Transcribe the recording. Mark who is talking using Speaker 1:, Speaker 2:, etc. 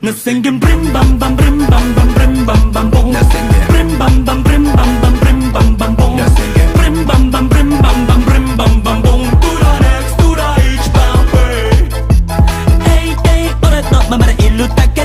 Speaker 1: Now sing him brim bam bam brim bam bam brim bam bam boom. Now sing him brim bam bam brim bam bam brim bam bam boom. Now sing him brim bam bam brim bam bam brim bam bam boom. Tura next tura each bam bay. Hey hey, ora to mamara ilu tak